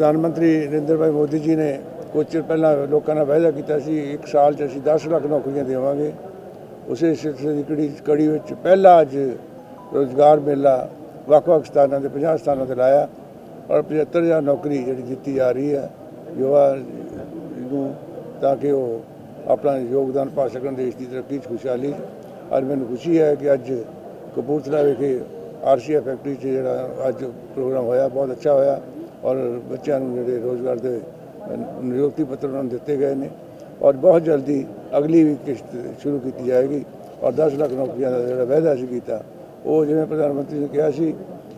ਪ੍ਰਧਾਨ ਮੰਤਰੀ ਨਰਿੰਦਰ ਭਾਈ ਮੋਦੀ ਜੀ ਨੇ ਕੁਝ ਚਿਰ ਪਹਿਲਾਂ ਲੋਕਾਂ ਨਾਲ ਵਾਅਦਾ ਕੀਤਾ ਸੀ, ਇੱਕ ਸਾਲ 'ਚ ਅਸੀਂ 10 ਲੱਖ ਨੌਕਰੀਆਂ ਦੇਵਾਂਗੇ ਉਸੇ ਸਿਲਸਿਲੇ ਦੀ ਕੜੀ ਕੜੀ ਵਿੱਚ ਪਹਿਲਾ ਅੱਜ ਰੋਜ਼ਗਾਰ ਮੇਲਾ ਵੱਖ-ਵੱਖ ਸਥਾਨਾਂ ਤੇ 50 ਸਥਾਨਾਂ ਤੇ ਲਾਇਆ ਔਰ 75000 ਨੌਕਰੀ ਜਿਹੜੀ ਦਿੱਤੀ ਜਾ ਰਹੀ ਹੈ, ਯੁਵਾ ਨੂੰ ਤਾਂ ਕਿ ਉਹ ਆਪਣਾ ਯੋਗਦਾਨ ਪਾ ਸਕਣ, ਦੇਸ਼ ਦੀ ਤਰੱਕੀ 'ਚ ਖੁਸ਼ਹਾਲੀ 'ਚ। ਔਰ ਮੈਨੂੰ ਖੁਸ਼ੀ ਹੈ ਕਿ ਅੱਜ ਕਪੂਰਥਲਾ ਵਿਖੇ ਆਰਸੀਐਫ ਫੈਕਟਰੀ 'ਚ ਜਿਹੜਾ ਅੱਜ ਪ੍ਰੋਗਰਾਮ ਹੋਇਆ, ਬਹੁਤ ਅੱਛਾ ਹੋਇਆ ਔਰ ਬੱਚਿਆਂ ਨੂੰ ਜਿਹੜੇ ਰੋਜ਼ਗਾਰ ਦੇ ਨਿਯੁਕਤੀ ਪੱਤਰ ਉਹਨਾਂ ਨੂੰ ਦਿੱਤੇ ਗਏ ਨੇ। ਔਰ ਬਹੁਤ ਜਲਦੀ ਅਗਲੀ ਵੀ ਕਿਸ਼ਤ ਸ਼ੁਰੂ ਕੀਤੀ ਜਾਏਗੀ। ਔਰ 10 ਲੱਖ ਨੌਕਰੀਆਂ ਦਾ ਜਿਹੜਾ ਵਾਅਦਾ ਸੀ ਕੀਤਾ, ਉਹ ਜਿਵੇਂ ਪ੍ਰਧਾਨ ਮੰਤਰੀ ਨੇ ਕਿਹਾ ਸੀ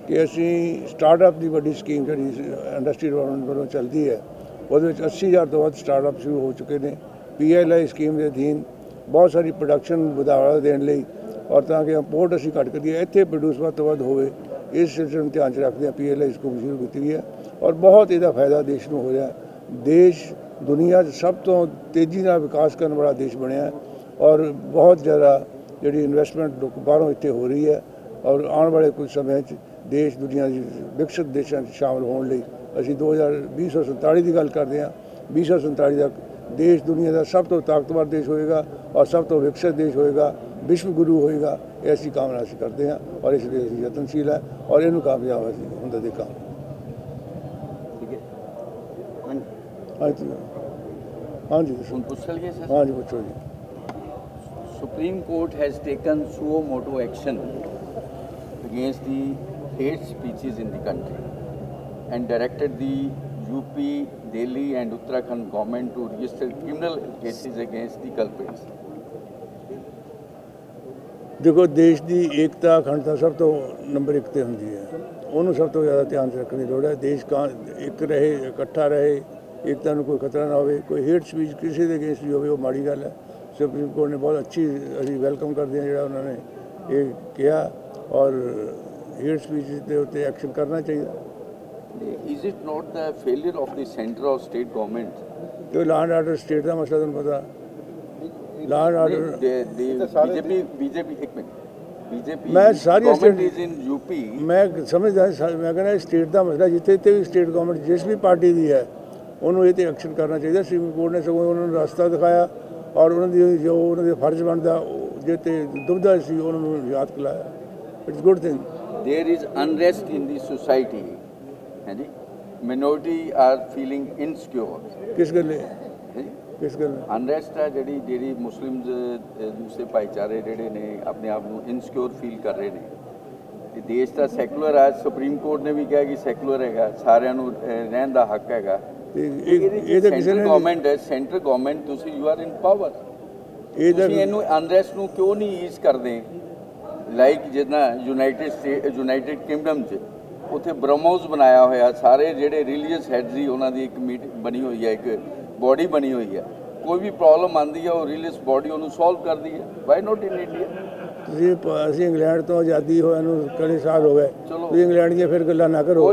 ਕਿ ਅਸੀਂ ਸਟਾਰਟਅਪ ਦੀ ਵੱਡੀ ਸਕੀਮ ਜਿਹੜੀ ਇੰਡਸਟਰੀ ਡਿਵੈਲਪਮੈਂਟ ਵੱਲੋਂ ਚੱਲਦੀ ਹੈ, ਉਹਦੇ ਵਿੱਚ 80000 ਤੋਂ ਵੱਧ ਸਟਾਰਟਅਪ ਸ਼ੁਰੂ ਹੋ ਚੁੱਕੇ ਨੇ। ਪੀਐਲਆਈ ਸਕੀਮ ਦੇ ਅਧੀਨ ਬਹੁਤ ਸਾਰੀ ਪ੍ਰੋਡਕਸ਼ਨ ਵਧਾਵਾ ਦੇਣ ਲਈ ਔਰ ਤਾਂ ਕਿ ਇੰਪੋਰਟ ਅਸੀਂ ਘੱਟ ਕਰੀਏ, ਇੱਥੇ ਪ੍ਰੋਡਿਊਸ ਵੱਧ ਤੋਂ ਵੱਧ ਹੋਵੇ, ਇਸ ਸਿਲਸਿਲੇ ਨੂੰ ਧਿਆਨ 'ਚ ਰੱਖਦੇ ਹਾਂ ਪੀਐਲਆਈ ਸਕੀਮ ਸ਼ੁਰੂ ਕੀਤੀ ਗਈ ਹੈ। ਔਰ ਬਹੁਤ ਇਹਦਾ ਫਾਇਦਾ ਦੇਸ਼ ਨੂੰ ਹੋ ਰਿਹਾ ਦੇਸ਼ ਦੁਨੀਆ 'ਚ ਸਭ ਤੋਂ ਤੇਜ਼ੀ ਨਾਲ ਵਿਕਾਸ ਕਰਨ ਵਾਲਾ ਦੇਸ਼ ਬਣਿਆ ਔਰ ਬਹੁਤ ਜ਼ਿਆਦਾ ਜਿਹੜੀ ਇਨਵੈਸਟਮੈਂਟ ਲੋਕ ਬਾਹਰੋਂ ਇੱਥੇ ਹੋ ਰਹੀ ਹੈ ਔਰ ਆਉਣ ਵਾਲੇ ਕੁਝ ਸਮੇਂ 'ਚ ਦੇਸ਼ ਦੁਨੀਆ ਦੀ ਵਿਕਸਿਤ ਦੇਸ਼ਾਂ 'ਚ ਸ਼ਾਮਲ ਹੋਣ ਲਈ ਅਸੀਂ 2047 ਦੀ ਗੱਲ ਕਰਦੇ ਹਾਂ। 2047 ਤੱਕ ਦੇਸ਼ ਦੁਨੀਆ ਦਾ ਸਭ ਤੋਂ ਤਾਕਤਵਰ ਦੇਸ਼ ਹੋਏਗਾ ਔਰ ਸਭ ਤੋਂ ਵਿਕਸਿਤ ਦੇਸ਼ ਹੋਏਗਾ, ਵਿਸ਼ਵ ਗੁਰੂ ਹੋਏਗਾ, ਇਹ ਅਸੀਂ ਕਾਮਨਾ ਅਸੀਂ ਕਰਦੇ ਹਾਂ ਔਰ ਇਸ ਲਈ ਅਸੀਂ ਯਤਨਸ਼ੀਲ ਹੈ ਔਰ ਇਹਨੂੰ ਕਾਮਯਾਬ ਅਸੀਂ ਹੁੰਦਾ ਦੇਖਾਂਗੇ ਠੀਕ ਹੈ ਹਾਂਜੀ ਹਾਂਜੀ ਹਾਂਜੀ। ਹੁਣ ਪੁੱਛ ਲਈਏ ਸਰ ਹਾਂਜੀ ਪੁੱਛੋ ਜੀ Supreme Court has taken suo moto action against the hate speeches in the country and directed the UP, Delhi and Uttarakhand government to register criminal cases against the culprits. ਦੇਖੋ ਦੇਸ਼ ਦੀ ਏਕਤਾ ਅਖੰਡਤਾ ਸਭ ਤੋਂ ਨੰਬਰ 1 ਤੇ ਹੁੰਦੀ ਹੈ ਉਹਨੂੰ ਸਭ ਤੋਂ ਜ਼ਿਆਦਾ ਧਿਆਨ ਰੱਖਣ ਦੀ ਲੋੜ ਹੈ ਦੇਸ਼ ਕਾਂ ਇੱਕ ਰਹੇ ਇਕੱਠਾ ਰਹੇ ਏਕਤਾ ਨੂੰ ਕੋਈ ਖਤਰਾ ਨਾ ਹੋਵੇ ਕੋਈ ਹੇਟ ਸਪੀਚ ਕਿਸੇ ਦੇ ਕੇਸ ਵੀ ਹੋਵੇ ਉਹ ਮਾੜੀ ਗੱਲ ਹੈ। ਸੁਪਰੀਮ ਕੋਰਟ ਨੇ ਬਹੁਤ ਅੱਛੀ ਅਸੀਂ ਵੈਲਕਮ ਕਰਦੇ ਹਾਂ ਜਿਹੜਾ ਉਹਨਾਂ ਨੇ ਇਹ ਕਿਹਾ ਔਰ ਹੇਟ ਸਪੀਚ ਦੇ ਉੱਤੇ ਐਕਸ਼ਨ ਕਰਨਾ ਚਾਹੀਦਾ। Is it not the failure of the centre of state government ਜੋ ਲਾਂਡ ਆਰਡਰ ਸਟੇਟ ਦਾ ਮਸਲਾ ਤੁਹਾਨੂੰ ਪਤਾ। Law and order BJP BJP ਇੱਕ ਮਿੰਟ। ਬੀਜੇਪੀ ਮੈਂ ਸਾਰੀ ਸਟੇਟ ਇਜ਼ ਇਨ ਯੂਪੀ ਮੈਂ ਸਮਝਦਾ ਮੈਂ ਕਹਿੰਦਾ ਸਟੇਟ ਦਾ ਮਸਲਾ ਜਿੱਥੇ ਤੇ ਵੀ ਸਟੇਟ ਗਵਰਨਮੈਂਟ ਜਿਸ ਵੀ ਪਾਰਟੀ ਦੀ ਹੈ ਉਹਨੂੰ ਇਹ ਤੇ ਐਕਸ਼ਨ ਕਰਨਾ ਚਾਹੀਦਾ। ਸੁਪਰੀਮ ਕੋਰਟ ਨੇ ਸਗੋਂ ਉਹਨਾਂ ਨੂੰ ਰਸਤਾ ਦਿਖਾਇਆ ਔਰ ਉਹਨਾਂ ਦੀ ਜੋ ਉਹਨਾਂ ਦੇ ਫਰਜ਼ ਬਣਦਾ ਉਹ ਜੇ ਤੇ ਦੁਬਿਧਾ ਸੀ ਉਹਨਾਂ ਨੂੰ ਯਾਦ ਕਰਾਇਆ। It's good thing there is unrest in the society ਹੈ ਜੀ? Minority are feeling insecure ਕਿਸ ਗੱਲੇ? ਹੈ ਕਿਸ ਗੱਲ? ਅਨਰੈਸਟ ਹੈ ਜਿਹੜੀ ਜਿਹੜੀ ਮੁਸਲਿਮਸ ਦੂਸਰੇ ਭਾਈਚਾਰੇ ਜਿਹੜੇ ਨੇ ਆਪਣੇ ਆਪ ਨੂੰ ਇਨਸਿਕਿਉਰ ਫੀਲ ਕਰ ਰਹੇ ਨੇ। ਤੇ ਦੇਸ਼ ਦਾ ਸੈਕੂਲਰ ਹੈ ਸੁਪਰੀਮ ਕੋਰਟ ਨੇ ਵੀ ਕਿਹਾ ਕਿ ਸੈਕੂਲਰ ਹੈਗਾ ਸਾਰਿਆਂ ਨੂੰ ਰਹਿਣ ਦਾ ਹੱਕ ਹੈਗਾ। ਇਹ ਤਾਂ ਕਿਸੇ ਨੇ ਗਵਰਨਮੈਂਟ ਹੈ ਸੈਂਟਰ ਗਵਰਨਮੈਂਟ ਤੁਸੀਂ ਯੂ ਆਰ ਇਨ ਪਾਵਰ ਇਹ ਤੁਸੀਂ ਇਹਨੂੰ ਅਨਰੈਸਟ ਨੂੰ ਕਿਉਂ ਨਹੀਂ ਈਜ਼ ਕਰਦੇ? ਲਾਈਕ ਜਿੱਦਾਂ ਯੂਨਾਈਟਿਡ ਸਟੇਟ ਯੂਨਾਈਟਿਡ ਕਿੰਗਡਮ 'ਚ ਉੱਥੇ ਬ੍ਰਹਮੋਸ ਬਣਾਇਆ ਹੋਇਆ ਸਾਰੇ ਜਿਹੜੇ ਰਿਲੀਜੀਅਸ ਹੈਡਸ ਸੀ ਉਹਨਾਂ ਦੀ ਇੱਕ ਮੀਟ ਬਣੀ ਹੋਈ ਹੈ ਇੱਕ ਬੋਡੀ ਬਣੀ ਹੋਈ ਹੈ। ਕੋਈ ਵੀ ਪ੍ਰੋਬਲਮ ਆਂਦੀ ਹੈ ਉਹ ਰਿਲੀਜੀਅਸ ਬੋਡੀ ਉਹਨੂੰ ਸੋਲਵ ਕਰਦੀ ਹੈ ਵਾਈ ਨਾਟ ਇਨ ਇੰਡੀਆ ਤੁਸੀਂ ਅਸੀਂ ਇੰਗਲੈਂਡ ਤੋਂ ਆਜ਼ਾਦੀ ਹੋਇਆ ਨੂੰ ਕਿੰਨੇ ਸਾਲ ਹੋ ਗਏ। ਤੁਸੀਂ ਇੰਗਲੈਂਡ ਦੀਆਂ ਫਿਰ ਗੱਲਾਂ ਨਾ ਕਰੋ।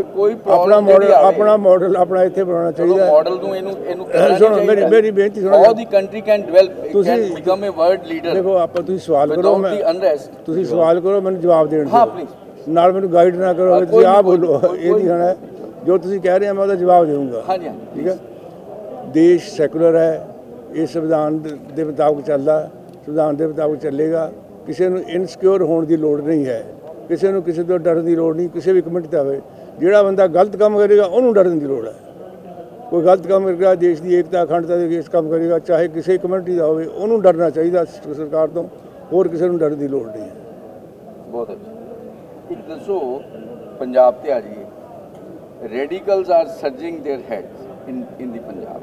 ਆਪਣਾ ਮਾਡਲ। ਆਪਣਾ ਮਾਡਲ ਆਪਣਾ ਇੱਥੇ ਬਣਾਉਣਾ ਚਾਹੀਦਾ। ਹੈ। ਮਾਡਲ ਨੂੰ ਇਹਨੂੰ ਇਹਨੂੰ ਸੁਣੋ, ਮੇਰੀ- ਮੇਰੀ ਬੇਨਤੀ ਸੁਣੋ। How the country can develop ਤੁਸੀਂ- ਬਿਕਮ ਅ ਵਰਲਡ ਲੀਡਰ ਦੇਖੋ ਆਪਾਂ ਤੁਸੀਂ ਸਵਾਲ ਕਰੋ ਮੈਂ ਤੁਸੀਂ ਸਵਾਲ ਕਰੋ ਮੈਨੂੰ ਜਵਾਬ ਦੇਣ ਹਾਂ ਦਿਓ ਪਲੀਜ਼ ਨਾਲ ਮੈਨੂੰ ਗਾਈਡ ਨਾ ਕਰੋ ਹਾਂ, ਤੁਸੀਂ ਨਹੀਂ, ਬੋਲੋ ਇਹ ਨਹੀਂ ਖਾਣਾ ਜੋ ਤੁਸੀਂ ਕਹਿ ਰਹੇ ਹੋ ਮੈਂ ਉਹਦਾ ਜਵਾਬ ਦੇਵਾਂਗਾ ਹਾਂਜੀ ਹਾਂ। ਠੀਕ ਹੈ ਦੇਸ਼ ਸੈਕੂਲਰ ਹੈ ਇਹ ਸੰਵਿਧਾਨ ਦੇ- ਦੇ ਮੁਤਾਬਕ ਚੱਲਦਾ ਸੰਵਿਧਾਨ ਦੇ ਮੁਤਾਬਕ ਚੱਲੇਗਾ ਕਿਸੇ ਨੂੰ ਇਨਸਿਕਿਉਰ ਹੋਣ ਦੀ ਲੋੜ ਨਹੀਂ ਹੈ ਕਿਸੇ ਨੂੰ ਕਿਸੇ ਤੋਂ ਡਰਨ ਦੀ ਲੋੜ ਨਹੀਂ ਕਿਸੇ ਵੀ ਕਮਿਟੀ ਦਾ ਹੋਵੇ ਜਿਹੜਾ ਬੰਦਾ ਗਲਤ ਕੰਮ ਕਰੇਗਾ ਉਹਨੂੰ ਡਰਨ ਦੀ ਲੋੜ ਹੈ ਕੋਈ ਗਲਤ ਕੰਮ ਕਰੇਗਾ ਦੇਸ਼ ਦੀ ਏਕਤਾ ਅਖੰਡਤਾ ਦੇ ਅਗੇਂਸਟ ਕੰਮ ਕਰੇਗਾ ਚਾਹੇ ਕਿਸੇ ਕਮਿਊਨਿਟੀ ਦਾ ਹੋਵੇ ਉਹਨੂੰ ਡਰਨਾ ਚਾਹੀਦਾ ਸ- ਸਰਕਾਰ ਤੋਂ ਹੋਰ ਕਿਸੇ ਨੂੰ ਡਰਨ ਦੀ ਲੋੜ ਨਹੀਂ ਹੈ ਬਹੁਤ ਅੱਛਾ ਇੱਕ ਦੱਸੋ ਪੰਜਾਬ ਤੇ ਆ ਜਾਈਏ radicals are surging their heads in in the Punjab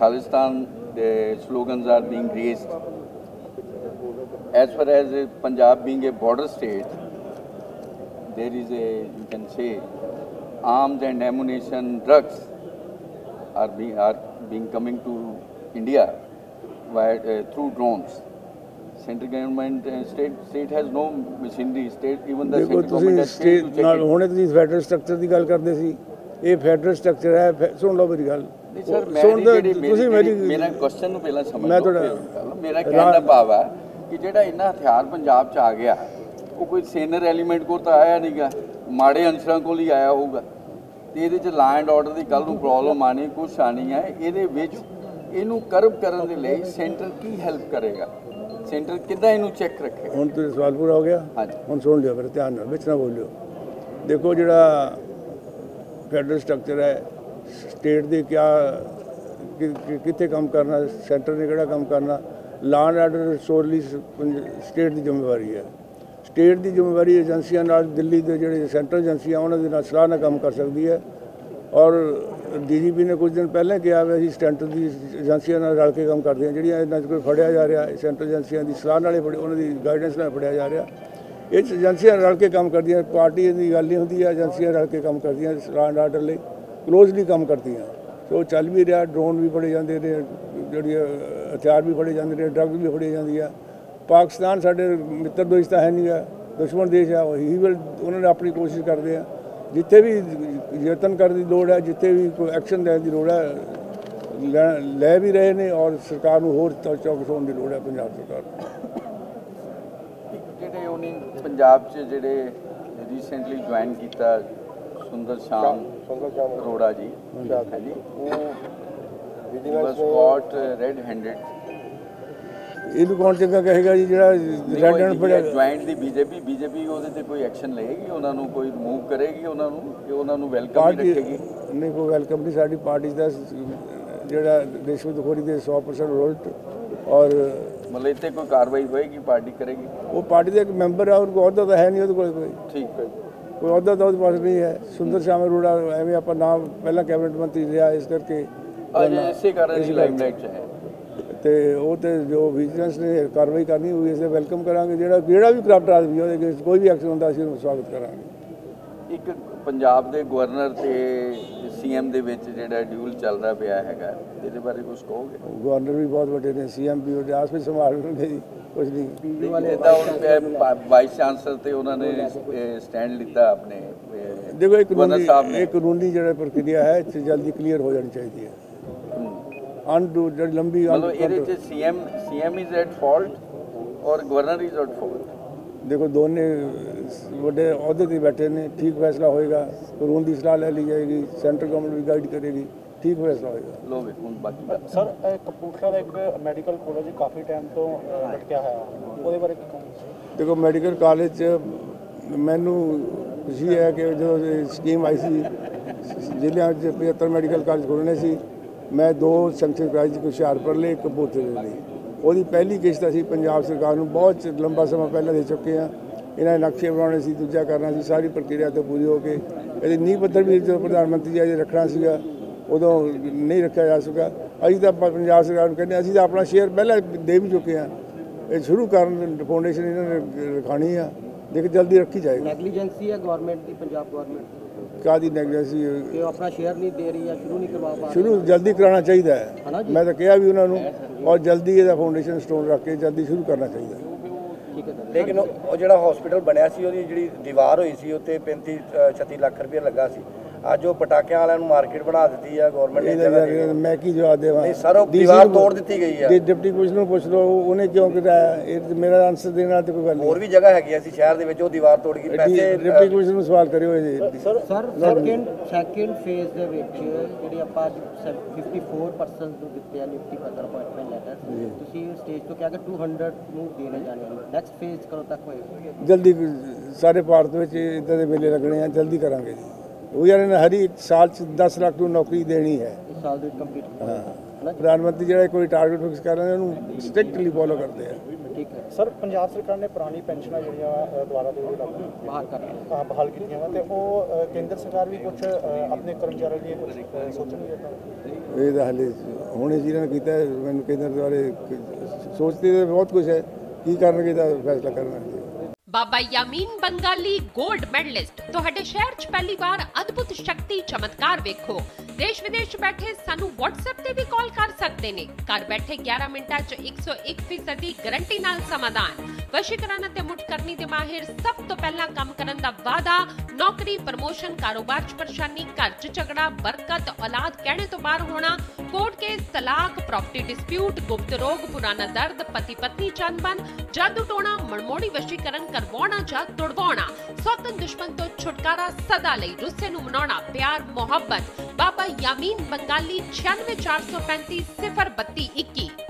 Khalistan ਦੇ slogans are being raised as far as uh, punjab being a border state there is a you can say arms and ammunition drugs are being are being coming to india via uh, through drones central government uh, state state has no machinery state even the ਦੇਖੋ central ਤੁਸੀਂ government has failed state to check ਨਾਲ it. ਹੁਣੇ ਤੁਸੀਂ federal structure ਦੀ ਗੱਲ ਕਰਦੇ ਸੀ ਇਹ federal structure ਹੈ ਫੈ- ਸੁਣ ਲਓ ਮੇਰੀ ਗੱਲ ਨਹੀਂ ਸਰ ਸੁਣ ਮੇਰੀ ਲਓ, ਜਿਹੜੀ ਤੁਸੀਂ ਮੇਰੀ ਮੇਰੀ ਮੇਰਾ ਕੁਐਸਚਨ ਨੂੰ ਪਹਿਲਾਂ ਸਮਝ ਮੈਂ ਲਓ ਤੁਹਾਡਾ- ਫਿਰ ਗੱਲ। ਮੇਰਾ ਕਹਿਣ ਦਾ ਭਾਵ ਹੈ ਕਿ ਜਿਹੜਾ ਇੰਨਾ ਹਥਿਆਰ ਪੰਜਾਬ 'ਚ ਆ ਗਿਆ ਉਹ ਕੋਈ ਸੇਨਰ ਐਲੀਮੈਂਟ ਕੋਲ ਤਾਂ ਆਇਆ ਨਹੀਂਗਾ ਮਾੜੇ ਅੰਸਰਾਂ ਕੋਲ ਹੀ ਆਇਆ ਹੋਊਗਾ। ਤੇ ਇਹਦੇ ਚ ਲਾ ਐਂਡ ਆਰਡਰ ਦੀ ਕੱਲ ਨੂੰ ਪ੍ਰੋਬਲਮ ਆਣੀ ਕੁਛ ਆਣੀ ਹੈ ਇਹਦੇ ਵਿੱਚ ਇਹਨੂੰ ਕਰਬ ਕਰਨ ਦੇ ਲਈ ਸੈਂਟਰ ਕੀ ਹੈਲਪ ਕਰੇਗਾ? ਸੈਂਟਰ ਕਿੱਦਾਂ ਇਹਨੂੰ ਚੈੱਕ ਰੱਖੇਗਾ ਹੁਣ ਤੇ ਸਵਾਲ ਪੂਰਾ ਹੋ ਗਿਆ? ਹਾਂਜੀ। ਹੁਣ ਸੁਣ ਲਿਓ ਫਿਰ ਧਿਆਨ ਨਾਲ ਵਿੱਚ ਨਾ ਬੋਲਿਓ। ਦੇਖੋ ਜਿਹੜਾ ਫੈਡਰਲ ਸਟਰਕਚਰ ਹੈ ਸਟੇਟ ਦੇ ਕਿਆ ਕਿੱਥੇ ਕੰਮ ਕਰਨਾ, ਸੈਂਟਰ ਨੇ ਕਿਹੜਾ ਕੰਮ ਕਰਨਾ law and order sorely state ਦੀ ਜ਼ਿੰਮੇਵਾਰੀ ਹੈ। ਸਟੇਟ ਦੀ ਜ਼ਿੰਮੇਵਾਰੀ ਏਜੰਸੀਆਂ ਨਾਲ ਦਿੱਲੀ ਦੇ ਜਿਹੜੇ ਸੈਂਟਰਲ ਏਜੰਸੀਆਂ, ਉਹਨਾਂ ਦੇ ਨਾਲ ਸਲਾਹ ਨਾਲ ਕੰਮ ਕਰ ਸਕਦੀ ਹੈ। ਔਰ ਡੀਜੀਪੀ ਨੇ ਕੁਝ ਦਿਨ ਪਹਿਲਾਂ ਕਿਹਾ ਵੀ ਅਸੀਂ ਸੈਂਟਰ ਦੀ ਏਜੰਸੀਆਂ ਨਾਲ ਰਲ ਕੇ ਕੰਮ ਕਰਦੇ ਹਾਂ। ਜਿਹੜੀਆਂ ਇਹਨਾਂ 'ਚ ਕੋਈ ਫੜਿਆ ਜਾ ਰਿਹਾ ਸੈਂਟਰਲ ਏਜੰਸੀਆਂ ਦੀ ਸਲਾਹ ਨਾਲੇ ਫੜੇ, ਉਹਨਾਂ ਦੀ ਗਾਈਡੈਂਸ ਨਾਲ ਫੜਿਆ ਜਾ ਰਿਹਾ। ਇਹ 'ਚ ਏਜੰਸੀਆਂ ਰਲ ਕੇ ਕੰਮ ਕਰਦੀਆਂ, ਪਾਰਟੀ ਦੀ ਗੱਲ ਨਹੀਂ ਹੁੰਦੀ ਹੈ ਏਜੰਸੀਆਂ ਰਲ ਕੇ ਕੰਮ ਕਰਦੀਆਂ ਸਲਾਹ ਆਰਡਰ ਲਈ। ਕਲੋਜ਼ਲੀ ਕੰਮ ਕਰਦੀਆਂ। ਸੋ ਚੱਲ ਵੀ ਰਿਹਾ ਡਰੋਨ ਵੀ ਫੜੇ ਜਾਂਦੇ ਨੇ ਜਿਹੜੀ ਹਥਿਆਰ ਵੀ ਫੜੇ ਜਾਂਦੇ ਨੇ ਡਰੱਗ ਵੀ ਫੜੇ ਜਾਂਦੀ ਆ। ਪਾਕਿਸਤਾਨ ਸਾਡੇ ਮਿੱਤਰ ਦੇਸ਼ ਤਾਂ ਹੈ ਨਹੀਂ ਗਾ ਦੁਸ਼ਮਣ ਦੇਸ਼ ਆ, ਉਹੀ ਵਿਲ ਉਹਨਾਂ ਨੇ ਆਪਣੀ ਕੋਸ਼ਿਸ਼ ਕਰਦੇ ਆ। ਜਿੱਥੇ ਵੀ ਯਤਨ ਕਰਨ ਦੀ ਲੋੜ ਹੈ ਜਿੱਥੇ ਵੀ ਕੋਈ ਐਕਸ਼ਨ ਲੈਣ ਦੀ ਲੋੜ ਹੈ ਲੈ- ਲੈ ਵੀ ਰਹੇ ਨੇ ਔਰ ਸਰਕਾਰ ਨੂੰ ਹੋਰ ਚੌਕਸ ਹੋਣ ਦੀ ਲੋੜ ਹੈ ਪੰਜਾਬ ਸਰਕਾਰ ਨੂੰ। ਜਿਹੜੇ ਉਹਨੇ ਪੰਜਾਬ 'ਚ ਜਿਹੜੇ ਰੀਸੈਂਟਲੀ ਜੁਆਇਨ ਕੀਤਾ ਸੁੰਦਰ ਸ਼ਾਮ ਅਰੋੜਾ ਜੀ। ਹਾਂਜੀ। ਉਹ ਵਾਸ ਕਾਟ ਰੈਡ ਹੈਂਡਡ ਇਹਨੂੰ ਕੌਣ ਚੰਗਾ ਕਹੇਗਾ ਜੀ ਜਿਹੜਾ ਰੈਡ ਹੈਂਡ ਫੜਿਆ ਜੁਆਇੰਟ ਦੀ ਬੀਜੇਪੀ ਬੀਜੇਪੀ ਉਹਦੇ ਤੇ ਕੋਈ ਐਕਸ਼ਨ ਲਏਗੀ? ਉਹਨਾਂ ਨੂੰ ਕੋਈ ਰਿਮੂਵ ਕਰੇਗੀ ਉਹਨਾਂ ਨੂੰ? ਕਿ ਉਹਨਾਂ ਨੂੰ ਵੈਲਕਮ ਹੀ ਪਾਰਟੀ ਰੱਖੇਗੀ? ਨਹੀਂ ਕੋਈ ਵੈਲਕਮ ਨਹੀਂ। ਸਾਡੀ ਪਾਰਟੀ ਦਾ ਜਿਹੜਾ ਰਿਸ਼ਵਤਖੋਰੀ ਦੇ 100% ਉਲਟ ਔਰ ਮਤਲਬ ਇੱਥੇ ਕੋਈ ਕਾਰਵਾਈ ਹੋਏਗੀ? ਪਾਰਟੀ ਕਰੇਗੀ? ਉਹ ਪਾਰਟੀ ਦਾ ਇੱਕ ਮੈਂਬਰ ਹੈ ਉਹਨੂੰ ਅਹੁਦਾ ਤਾਂ ਹੈ ਨਹੀਂ ਉਹਦੇ ਕੋਲ ਕੋਈ। ਠੀਕ ਹੈ ਕੋਈ ਅਹੁਦਾ ਤਾਂ ਉਹਦੇ ਪਾਸ ਨਹੀਂ ਹੈ। ਸੁੰਦਰ ਸ਼ਾਮ ਅਰੋੜਾ ਐਵੇਂ ਆਪਾਂ ਨਾਮ ਪਹਿਲਾਂ ਕੈਬਨਿਟ ਮੰਤਰੀ ਰਿਹਾ ਇਸ ਕਰਕੇ ਅੱਜ ਇਸੇ ਕਾਰਨ ਹੀ ਲਾਈਮਲਾਈਟ 'ਚ ਹੈ। ਤੇ ਉਹ ਤੇ ਜੋ ਵਿਜੀਲੈਂਸ ਨੇ ਕਾਰਵਾਈ ਕਰਨੀ ਹੋਈ ਇਸੇ ਵੈਲਕਮ ਕਰਾਂਗੇ। ਜਿਹੜਾ ਜਿਹੜਾ ਵੀ ਕਰਪਟ ਆਦਮੀ ਉਹਦੇ against ਕੋਈ ਵੀ ਐਕਸ਼ਨ ਹੁੰਦਾ ਅਸੀਂ ਉਹਨੂੰ ਸਵਾਗਤ ਕਰਾਂਗੇ। ਇੱਕ ਪੰਜਾਬ ਦੇ ਗਵਰਨਰ ਤੇ ਸੀਐਮ ਦੇ ਵਿੱਚ ਜਿਹੜਾ ਡਿਊਲ ਚੱਲਦਾ ਪਿਆ ਹੈਗਾ ਇਹਦੇ ਬਾਰੇ ਕੁਝ ਕਹੋਗੇ? ਗਵਰਨਰ ਵੀ ਬਹੁਤ ਵੱਡੇ ਨੇ ਸੀਐਮ ਵੀ ਵੱਡੇ ਆਸ ਵਿੱਚ ਸੰਭਾਲਣਗੇ ਜੀ। ਕੁਝ ਨਹੀਂ। ਜਿੱਦਾਂ ਹੁਣ ਵਾਈਸ ਚਾਂਸਲਰ ਤੇ ਉਹਨਾਂ ਨੇ ਸਟੈਂਡ ਲਿੱਤਾ ਆਪਣੇ ਦੇਖੋ ਗਵਰਨਰ ਕਾਨੂੰਨੀ ਇਹ ਕਾਨੂੰਨੀ ਜਿਹੜਾ ਪ੍ਰਕਿਰਿਆ ਹੈ ਇਹ 'ਚ ਜਲਦੀ ਕਲੀਅਰ ਹੋ ਜਾਣੀ ਚਾਹੀਦੀ ਹੈ। ਅਨਡੂ ਜਿਹੜੀ ਲੰਬੀ ਮਤਲਬ ਇਹਦੇ ਚ CM CM is at fault or governor is at fault ਦੇਖੋ ਦੋਨੇ ਵੱਡੇ ਅਹੁਦੇ ਤੇ ਬੈਠੇ ਨੇ ਠੀਕ ਫੈਸਲਾ ਹੋਏਗਾ। ਕਾਨੂੰਨ ਦੀ ਸਲਾਹ ਲੈ ਲਈ ਜਾਏਗੀ ਸੈਂਟਰ ਗਵਰਨਮੈਂਟ ਵੀ ਗਾਈਡ ਕਰੇਗੀ ਠੀਕ ਫੈਸਲਾ ਹੋਏਗਾ। ਲੋ ਵੇ ਹੁਣ ਬਾਕੀ ਦਾ ਸਰ ਇਹ ਕਪੂਰਥਲਾ ਦਾ ਇੱਕ ਮੈਡੀਕਲ ਕਾਲਜ ਕਾਫੀ ਟਾਈਮ ਤੋਂ ਲਟਕਿਆ ਹੋਇਆ ਉਹਦੇ ਬਾਰੇ ਕੀ ਕਹੋਗੇ? ਦੇਖੋ ਮੈਡੀਕਲ ਕਾਲਜ 'ਚ ਮੈਨੂੰ ਖੁਸ਼ੀ ਹੈ ਕਿ ਜਦੋਂ ਸਕੀਮ ਆਈ ਸੀ ਜ਼ਿਲ੍ਹਿਆਂ 'ਚ 75 ਮੈਡੀਕਲ ਕਾਲਜ ਖੋਲ੍ਹਣੇ ਸੀ ਮੈਂ ਦੋ ਸੈਂਕਸ਼ਨ ਕਰਾਈ ਸੀ ਹੁਸ਼ਿਆਰਪੁਰ ਲਈ ਇੱਕ ਕਪੂਰਥਲੇ ਲਈ। ਉਹਦੀ ਪਹਿਲੀ ਕਿਸ਼ਤ ਅਸੀਂ ਪੰਜਾਬ ਸਰਕਾਰ ਨੂੰ ਬਹੁਤ ਲੰਬਾ ਸਮਾਂ ਪਹਿਲਾਂ ਦੇ ਚੁੱਕੇ ਹਾਂ। ਇਹਨਾਂ ਨੇ ਨਕਸ਼ੇ ਬਣਾਉਣੇ ਸੀ, ਦੂਜਾ ਕਰਨਾ ਸੀ, ਸਾਰੀ ਪ੍ਰਕਿਰਿਆ ਤੋਂ ਪੂਰੀ ਹੋ ਕੇ। ਇਹਦੀ ਨੀਂਹ ਪੱਥਰ ਵੀ ਜਦੋਂ ਪ੍ਰਧਾਨ ਮੰਤਰੀ ਜੀ ਅਜੇ ਰੱਖਣਾ ਸੀਗਾ, ਉਦੋਂ ਨਹੀਂ ਰੱਖਿਆ ਜਾ ਸਕਾ ਅਸੀਂ ਤਾਂ ਪੰਜਾਬ ਸਰਕਾਰ ਨੂੰ ਕਹਿੰਦੇ ਅਸੀਂ ਤਾਂ ਆਪਣਾ ਸ਼ੇਅਰ ਪਹਿਲਾਂ ਦੇ ਵੀ ਚੁੱਕੇ ਹਾਂ। ਇਹ ਸ਼ੁਰੂ ਕਰਨ ਫਾਊਂਡੇਸ਼ਨ ਇਹਨਾਂ ਨੇ ਰਖਾਣੀ ਆ। ਦੇਖ, ਜਲਦੀ ਰੱਖੀ ਜਾਏਗੀ। ਨੈਗਲੀਜੈਂਸੀ ਹੈ ਗਵਰਨਮੈਂਟ ਦੀ, ਪੰਜਾਬ ਗਵਰਨਮੈਂਟ ਕਾਦੀ ਨੈਗਲੈਂਸੀ ਕਿ ਉਹ ਆਪਣਾ ਸ਼ੇਅਰ ਨਹੀਂ ਦੇ ਰਹੀ ਜਾਂ ਸ਼ੁਰੂ ਨਹੀਂ ਕਰਵਾ ਪਾ ਰਹੀ। ਸ਼ੁਰੂ ਜਲਦੀ ਕਰਾਉਣਾ ਚਾਹੀਦਾ ਹੈ? ਮੈਂ ਤਾਂ ਕਿਹਾ ਵੀ ਉਹਨਾਂ ਨੂੰ ਔਰ ਜਲਦੀ ਇਹਦਾ ਫਾਊਂਡੇਸ਼ਨ ਸਟੋਨ ਰੱਖ ਕੇ ਜਲਦੀ ਸ਼ੁਰੂ ਕਰਨਾ ਚਾਹੀਦਾ ਹੈ। ਠੀਕ ਹੈ ਸਰ। ਲੇਕਿਨ ਉਹ ਉਹ ਜਿਹੜਾ ਹਸਪੀਟਲ ਬਣਿਆ ਸੀ ਉਹਦੀ ਜਿਹੜੀ ਦੀਵਾਰ ਹੋਈ ਸੀ ਉੱਤੇ 35 ਅ, 36 ਲੱਖ ਰੁਪਏ ਲੱਗਾ ਸੀ। ਅੱਜ ਉਹ ਪਟਾਕਿਆਂ ਵਾਲਿਆਂ ਨੂੰ ਮਾਰਕੀਟ ਬਣਾ ਦਿੱਤੀ ਆ ਗਵਰਨਮੈਂਟ ਨੇ ਮੈਂ ਕੀ ਜਵਾਬ ਦੇਵਾਂ? ਨਹੀਂ ਸਰ, ਉਹ ਦੀਵਾਰ ਤੋੜ ਦਿੱਤੀ ਗਈ ਆ। ਜੇ ਡਿਪਟੀ ਕਮਿਸ਼ਨਰ ਨੂੰ ਪੁੱਛ ਲਓ ਉਹਨੇ ਕਿਉਂ ਕਰਾਇਆ ਇਹ ਮੇਰਾ ਆਨਸਰ ਦੇਣ ਨਾਲ ਤੇ ਕੋਈ ਗੱਲ ਨਹੀਂ। ਹੋਰ ਵੀ ਜਗ੍ਹਾ ਹੈਗੀਆਂ ਸੀ ਸ਼ਹਿਰ ਦੇ ਵਿੱਚ ਉਹ ਦੀਵਾਰ ਤੋੜ ਗਈ ਪੈਸੇ ਡਿਪਟੀ ਕਮਿਸ਼ਨਰ ਨੂੰ ਸਵਾਲ ਕਰਿਓ ਇਹ ਸਰ ਸੈਕਿੰਡ ਸੈਕਿੰਡ ਫੇਜ਼ ਦੇ ਵਿੱਚ ਜਿਹੜੀ ਆਪਾਂ ਅੱਜ 54 ਪਰਸਨ ਨੂੰ ਦਿੱਤੇ ਆ ਨਿਫਟੀ ਪੱਤਰ ਅਪਾਇੰਟਮੈਂਟ ਲੈਟਰ ਤੁਸੀਂ ਸਟੇਜ ਤੋਂ ਕਿਹਾ ਕਿ 200 ਨੂੰ ਦੇਣੇ ਜਾਣੇ ਨੇ ਨੈਕਸਟ ਫੇਜ਼ ਕਦੋਂ ਤੱਕ ਹੋਏਗਾ ਜਲਦੀ ਸਾਰੇ ਭਾਰਤ ਵਿੱਚ ਇਦਾਂ ਦੇ ਮੇਲੇ ਲੱਗਣੇ ਆ ਜਲਦੀ ਕਰਾਂਗੇ ਜੀ। ਉਹ ਯਾਰ ਨੇ ਹਰੀ ਸਾਲ ਚ 10 ਲੱਖ ਨੂੰ ਨੌਕਰੀ ਦੇਣੀ ਹੈ। ਇਸ ਸਾਲ ਦੇ ਕੰਪਲੀਟ ਹਾਂ। ਪ੍ਰਧਾਨ ਮੰਤਰੀ ਜਿਹੜਾ ਕੋਈ ਟਾਰਗੇਟ ਫਿਕਸ ਕਰ ਰਹੇ ਉਹਨੂੰ ਸਟ੍ਰਿਕਟਲੀ ਫੋਲੋ ਕਰਦੇ ਆ। ਠੀਕ ਹੈ। ਸਰ ਪੰਜਾਬ ਸਰਕਾਰ ਨੇ ਪੁਰਾਣੀ ਪੈਨਸ਼ਨਾਂ ਜਿਹੜੀਆਂ ਤੋਂ ਲਾਗੂ ਬਾਹਰ ਕਰ ਅ, ਬਹਾਲ ਕੀਤੀਆਂ ਵਾ ਤੇ ਉਹ ਕੇਂਦਰ ਸਰਕਾਰ ਵੀ ਕੁਝ ਆਪਣੇ ਕਰਮਚਾਰੀਆਂ ਲਈ ਕੁਝ ਅ, ਸੋਚਣਗੇ ਤਾਂ? ਇਹ ਤਾਂ ਹਲੇ ਹੁਣੇ ਜਿਹਨਾਂ ਨੇ ਕੀਤਾ ਹੈ, ਮੈਨੂੰ ਕੇਂਦਰ ਦੁਆਰੇ ਸੋਚਦੇ ਬਹੁਤ ਕੁਝ ਹੈ। ਕੀ ਕਰਨਗੇ ਤਾਂ ਫੈਸਲਾ ਕਰਨਾ ਬਾਬਾ ਯਾਮੀਨ ਬੰਗਾਲੀ 골ਡ ਮੈਡਲਿਸਟ ਤੁਹਾਡੇ ਸ਼ਹਿਰ 'ਚ ਪਹਿਲੀ ਵਾਰ ਅਦਭੁਤ ਸ਼ਕਤੀ ਚਮਤਕਾਰ ਵੇਖੋ। ਦੇਸ਼ ਵਿਦੇਸ਼ 'ਚ ਬੈਠੇ ਸਾਨੂੰ WhatsApp ਤੇ ਵੀ ਕਾਲ ਕਰ ਸਕਦੇ ਨੇ। ਘਰ ਬੈਠੇ 11 ਮਿੰਟਾਂ 'ਚ 101% ਦੀ ਗਾਰੰਟੀ ਨਾਲ ਸਮਾਧਾਨ। ਵਸ਼ੀਕਰਨ ਅਤੇ ਮੁਟਕਰਨੀ ਦੇ ਮਾਹਿਰ ਸਭ ਤੋਂ ਪਹਿਲਾਂ ਕੰਮ ਕਰਨ ਦਾ ਵਾਅਦਾ, ਨੌਕਰੀ ਪ੍ਰਮੋਸ਼ਨ ਕਾਰੋਬਾਰ 'ਚ ਪਰੇਸ਼ਾਨੀ, ਘਰ 'ਚ ਝਗੜਾ, ਬਰਕਤ, ਔਲਾਦ ਕਹਿਣੇ ਤੋਂ ਬਾਹਰ ਹੋਣਾ ਕੋਰਟ ਕੇਸ ਤਲਾਕ ਪ੍ਰਾਪਰਟੀ ਡਿਸਪਿਊਟ ਗੁਪਤ ਰੋਗ, ਪੁਰਾਣਾ ਦਰਦ, ਪਤੀ ਪਤਨੀ ਚੰਬਨ ਜਾਦੂ ਟੋਣਾ ਮਨਮੋੜੀ ਵਸ਼ੀਕਰਨ ਕਰਵਾਉਣਾ ਜਾਂ ਤੁੜਵਾਉਣਾ। ਸੌਤਨ ਦੁਸ਼ਮਣ ਤੋਂ ਛੁਟਕਾਰਾ ਸਦਾ ਲਈ ਰੁੱਸੇ ਨੂੰ ਮਨਾਉਣਾ ਪਿਆਰ, ਮੁਹੱਬਤ ਬਾਬਾ ਯਾਮੀਨ ਬੰਗਾਲੀ 96435 03221